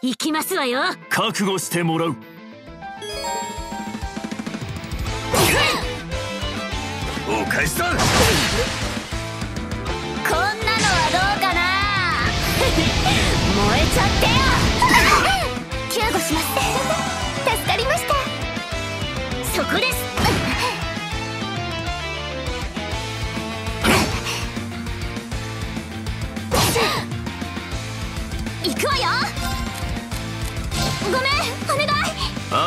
行きますわよ。覚悟してもらう。お返しだ。こんなのはどうかな。燃えちゃって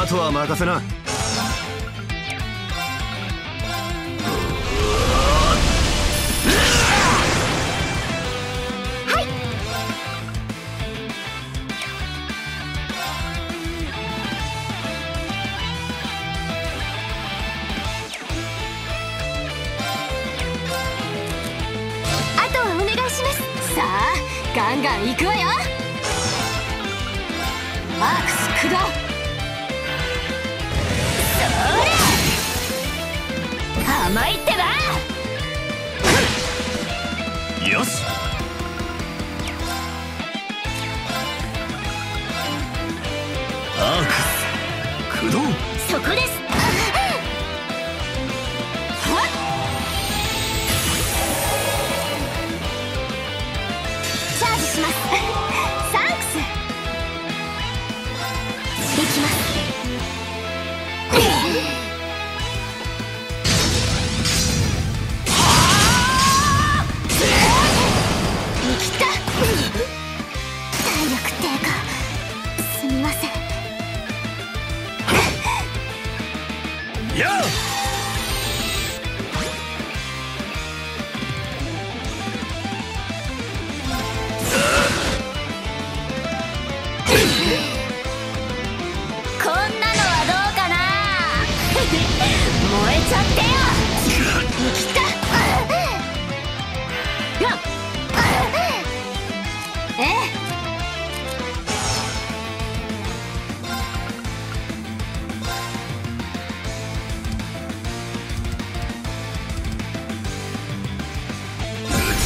あとは任せなガンガン行くわよ。マークス駆動。甘いってば。よし。アークス駆動。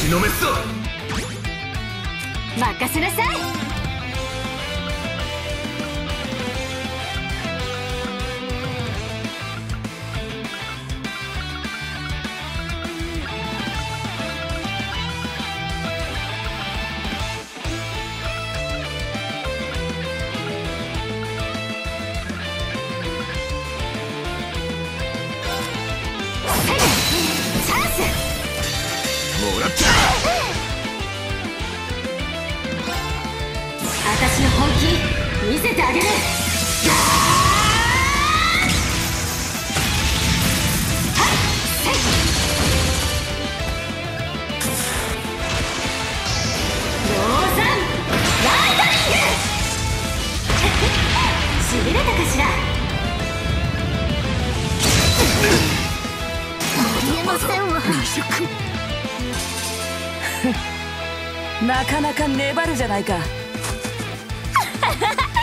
ちのめすぞ任せなさい。私の本気見せてあげる。しびれたかしら？見えませんわ。なかなか粘るじゃないか Ha ha ha!